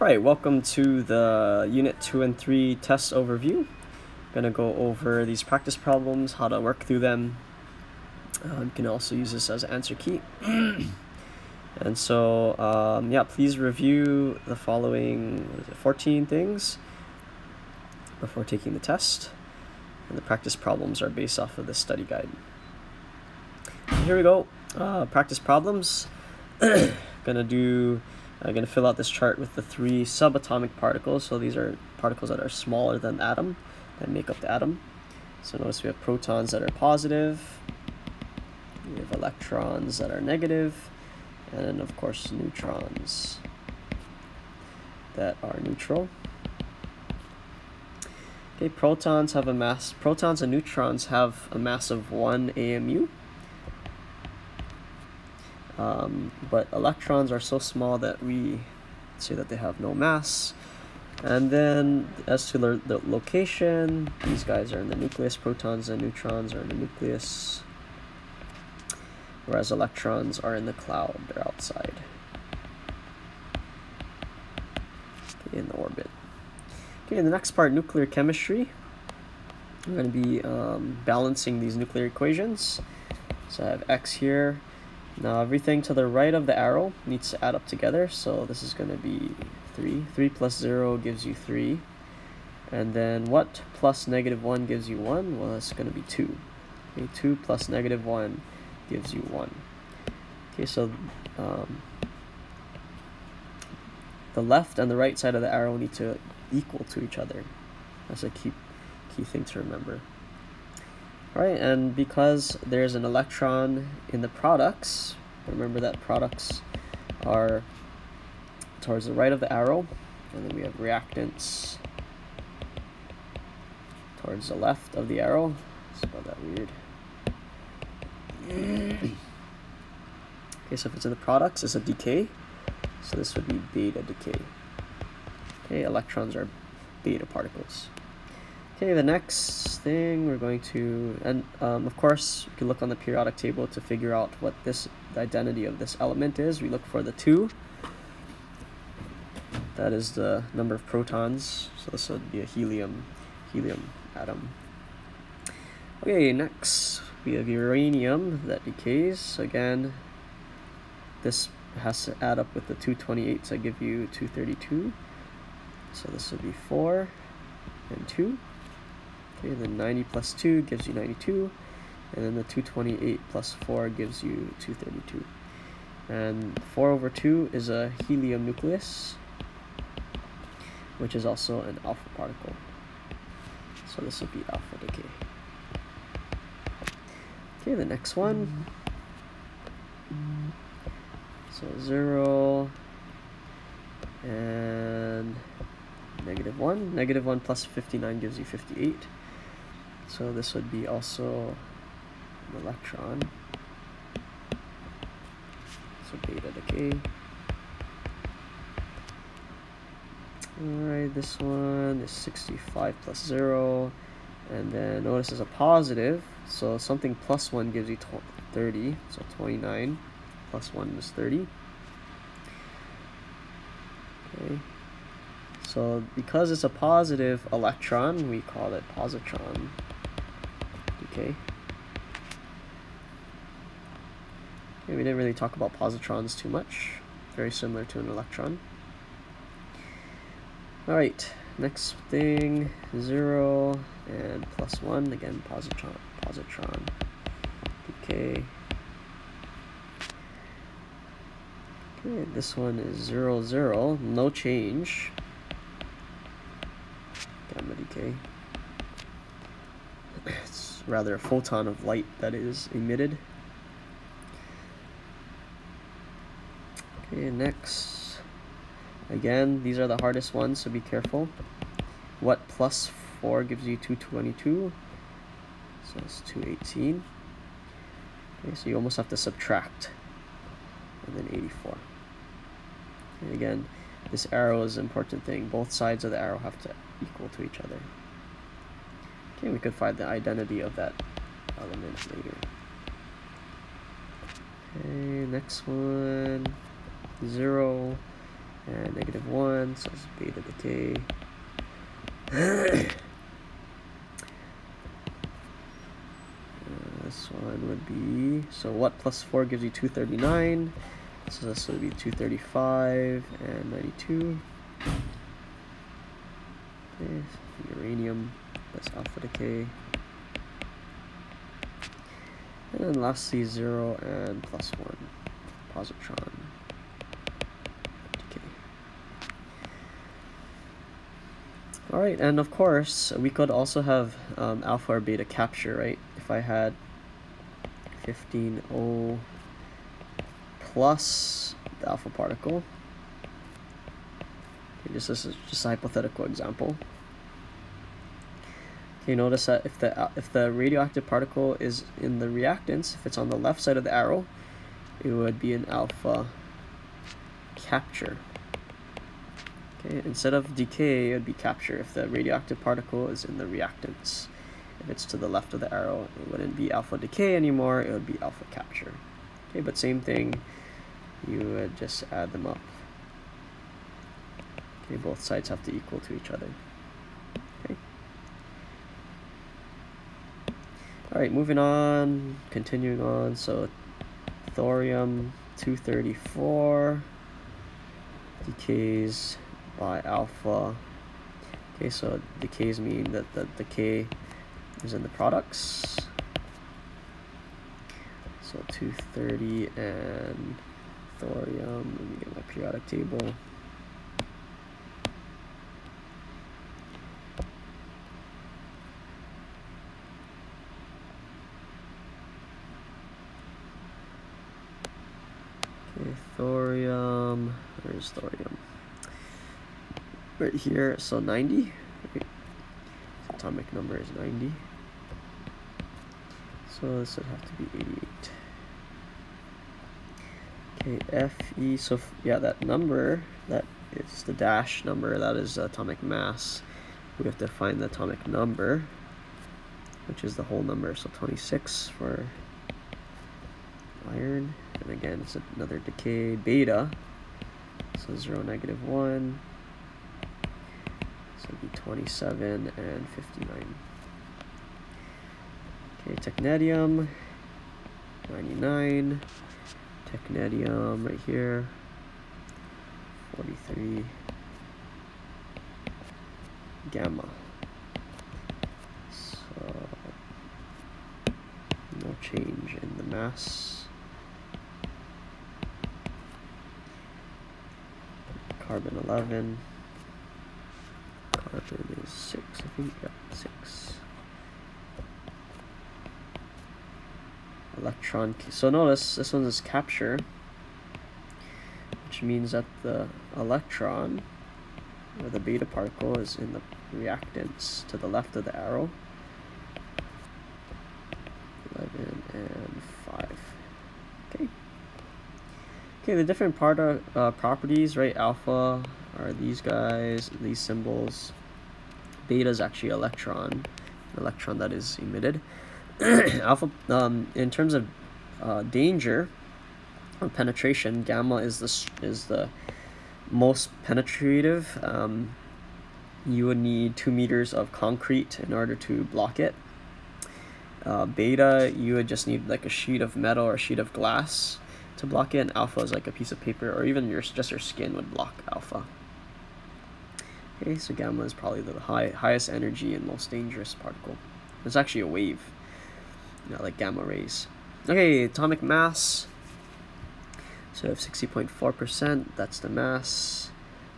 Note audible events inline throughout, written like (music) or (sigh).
All right, welcome to the Unit 2 and 3 test overview. I'm to go over these practice problems, how to work through them. Um, you can also use this as an answer key. (clears throat) and so, um, yeah, please review the following it, 14 things before taking the test. And the practice problems are based off of the study guide. Here we go. Uh, practice problems. (clears throat) Gonna do I'm going to fill out this chart with the three subatomic particles. So these are particles that are smaller than the atom that make up the atom. So notice we have protons that are positive, we have electrons that are negative, and then of course neutrons that are neutral. Okay, protons have a mass, protons and neutrons have a mass of 1 AMU. Um, but electrons are so small that we say that they have no mass. And then as to the, the location, these guys are in the nucleus, protons and neutrons are in the nucleus, whereas electrons are in the cloud, they're outside. In the orbit. Okay, in the next part, nuclear chemistry. I'm going to be um, balancing these nuclear equations. So I have X here, now everything to the right of the arrow needs to add up together. So this is going to be 3. 3 plus 0 gives you 3. And then what plus negative 1 gives you 1? Well, it's going to be 2. Okay, 2 plus negative 1 gives you 1. Okay, so um, the left and the right side of the arrow need to equal to each other. That's a key, key thing to remember. Right, and because there's an electron in the products, remember that products are towards the right of the arrow, and then we have reactants towards the left of the arrow. Spell that weird. okay, so if it's in the products, it's a decay. So this would be beta decay. Okay, electrons are beta particles. Okay, the next thing we're going to, and um, of course, you can look on the periodic table to figure out what this the identity of this element is. We look for the 2. That is the number of protons, so this would be a helium, helium atom. Okay, next we have uranium that decays. Again, this has to add up with the 228 so I give you 232. So this would be 4 and 2. Okay, then 90 plus 2 gives you 92, and then the 228 plus 4 gives you 232. And 4 over 2 is a helium nucleus, which is also an alpha particle. So this would be alpha decay. Okay, the next one. So 0 and negative 1. Negative 1 plus 59 gives you 58. So this would be also an electron. So beta decay. Alright, this one is 65 plus 0. And then notice there's a positive. So something plus 1 gives you 30. So 29 plus 1 is 30. Okay. So because it's a positive electron, we call it positron. Okay. Okay, we didn't really talk about positrons too much. Very similar to an electron. Alright, next thing, 0 and plus 1, again, positron, positron, decay. Okay, this one is 0, 0, no change. Gamma decay it's rather a photon of light that is emitted. Okay, next. Again, these are the hardest ones, so be careful. What plus 4 gives you 222? So it's 218. Okay, so you almost have to subtract. And then 84. And again, this arrow is an important thing. Both sides of the arrow have to equal to each other. We could find the identity of that element later. Okay, next one, 0 and negative 1, so it's beta decay. (coughs) Uh, this one would be, so what plus 4 gives you 239? So this would be 235 and 92. Okay, so uranium, that's alpha decay. And then lastly 0 and plus 1, positron. decay. Alright, and of course, we could also have um, alpha or beta capture, right? If I had 15O plus the alpha particle. Okay, just this is just a hypothetical example. Okay, notice that if the uh, if the radioactive particle is in the reactants, if it's on the left side of the arrow, it would be an alpha capture. Okay, instead of decay, it would be capture if the radioactive particle is in the reactants. If it's to the left of the arrow, it wouldn't be alpha decay anymore, it would be alpha capture. Okay, but same thing, you would just add them up. Okay, both sides have to equal to each other. Alright, moving on, continuing on, so thorium 234 decays by alpha. Okay, so decays mean that the decay is in the products. So 230 and thorium, let me get my periodic table. Okay, where's thorium? right here, so 90. Right. Atomic number is 90. So this would have to be 88. Okay, Fe, so yeah, that number, that is the dash number, that is atomic mass. We have to find the atomic number, which is the whole number, so 26 for iron. And again, it's another decay, beta, so 0, negative 1. So it'd be 27 and 59. Okay, technetium, 99. Technetium right here, 43. Gamma. So, no change in the mass. Carbon 11 carbon is six, I think, yeah, six. Electron, so notice this one is capture, which means that the electron, or the beta particle, is in the reactants to the left of the arrow. 11 and 5. Okay. Okay, the different part of, uh, properties, right? Alpha are these guys, these symbols beta is actually electron, electron that is emitted. (clears throat) Alpha, um, in terms of uh, danger or penetration, gamma is the is the most penetrative. Um, you would need two meters of concrete in order to block it. Uh, beta, you would just need like a sheet of metal or a sheet of glass to block it. Alpha is like a piece of paper or even your just your skin would block alpha. Okay, so gamma is probably the high, highest energy and most dangerous particle. It's actually a wave, you know, like gamma rays. Okay, atomic mass. So have 60.4%, that's the mass.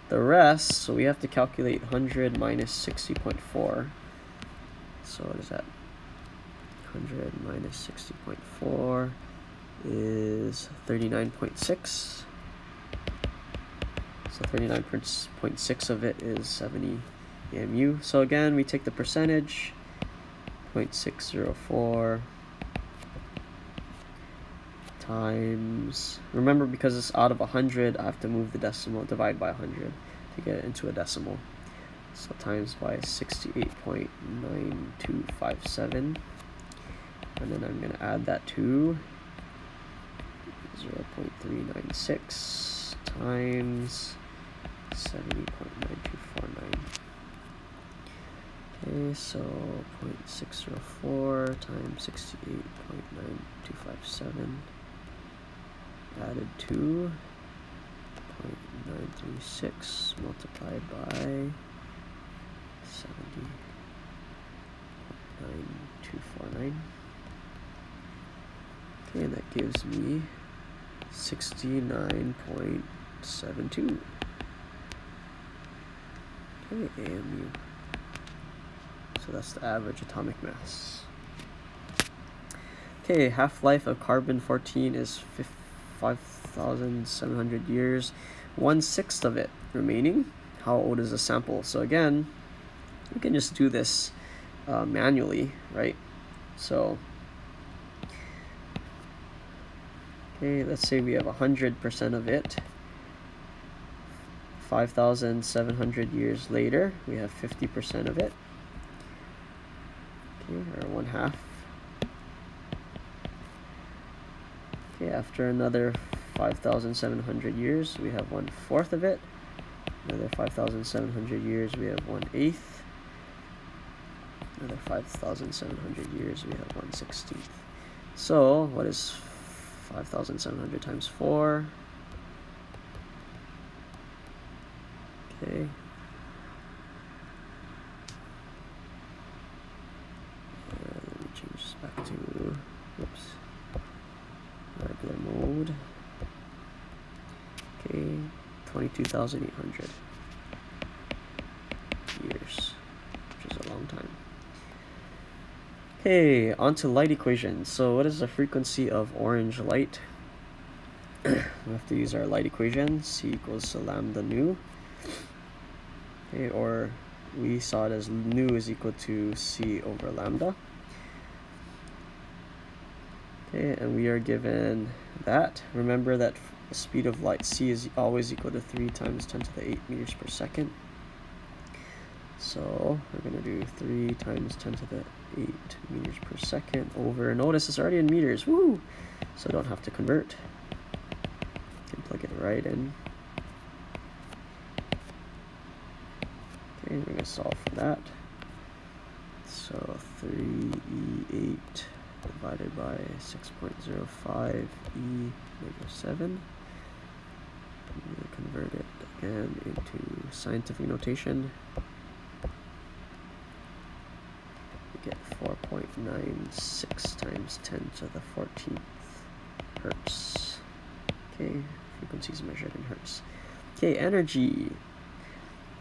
The rest, so we have to calculate 100 minus 60.4. So what is that? 100 minus 60.4 is 39.6. So 39.6 of it is 70 AMU. So again, we take the percentage, 0.604 times, remember because it's out of 100, I have to move the decimal, divide by 100 to get it into a decimal. So times by 68.9257. And then I'm going to add that to 0.396 times 70.9249. Okay, so 0.604 times 68.9257 added to 0.936 multiplied by 70.9249. Okay, and that gives me 69.72. Okay, AMU. So that's the average atomic mass. Okay, half-life of carbon-14 is 5,700 years. One-sixth of it remaining. How old is the sample? So again, we can just do this uh, manually, right? So, okay, let's say we have 100% of it. 5,700 years later, we have 50% of it. Okay, or one half. Okay, after another 5,700 years, we have one fourth of it. Another 5,700 years, we have one eighth. Another 5,700 years, we have one sixteenth. So, what is 5,700 times 4? Okay. Let me change back to, regular mode. Okay, 22,800 years, which is a long time. Okay, on to light equation. So what is the frequency of orange light? (clears throat) we have to use our light equation, C equals to lambda nu okay, or we saw it as nu is equal to c over lambda. Okay, and we are given that. Remember that the speed of light c is always equal to 3 times 10 to the 8 meters per second. So we're going to do 3 times 10 to the 8 meters per second over, notice it's already in meters, woo! So don't have to convert. Can plug it right in. Okay, we're to solve for that. So 3e8 divided by 6.05 e negative 7. I'm to convert it again into scientific notation. We get 4.96 times 10 to the 14th hertz. Okay, frequencies measured in hertz. Okay, energy.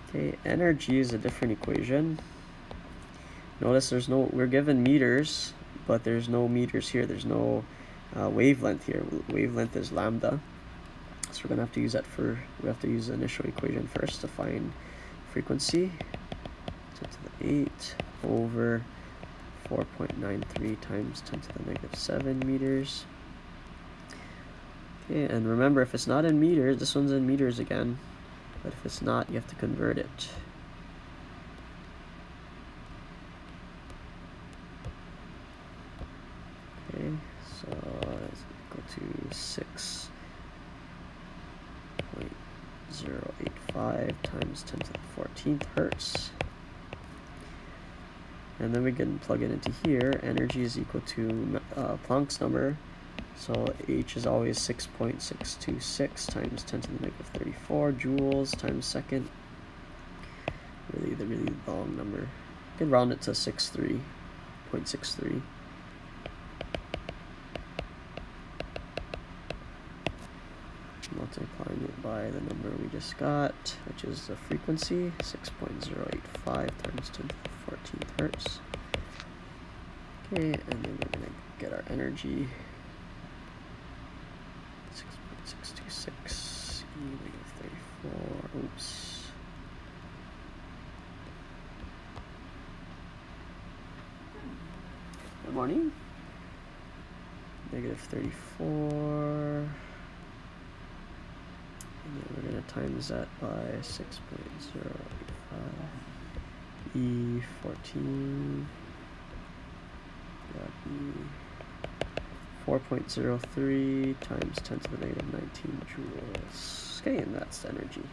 Okay, energy is a different equation. Notice there's no, we're given meters, but there's no meters here. There's no uh, wavelength here. Wavelength is lambda. So we're gonna have to use that for, we have to use the initial equation first to find frequency. 10 to the 8 over 4.93 times 10 to the negative 7 meters. Okay, and remember if it's not in meters, this one's in meters again. But if it's not, you have to convert it. Okay, so it's equal to 6.085 times 10 to the 14th hertz. And then we can plug it into here. Energy is equal to uh, Planck's number, so H is always 6.626 times 10 to the negative 34 joules times second. Really, the really long number. You can round it to 63.63. Multiplying it by the number we just got, which is the frequency, 6.085 times 10 to the 14th hertz. Okay, and then we're to get our energy. 6.626 e negative 34. Oops. Good morning. Negative 34. And then we're to times that by 6.085. E14. That'd be 4.03 times 10 to the negative 19 joules. Okay, and that's energy.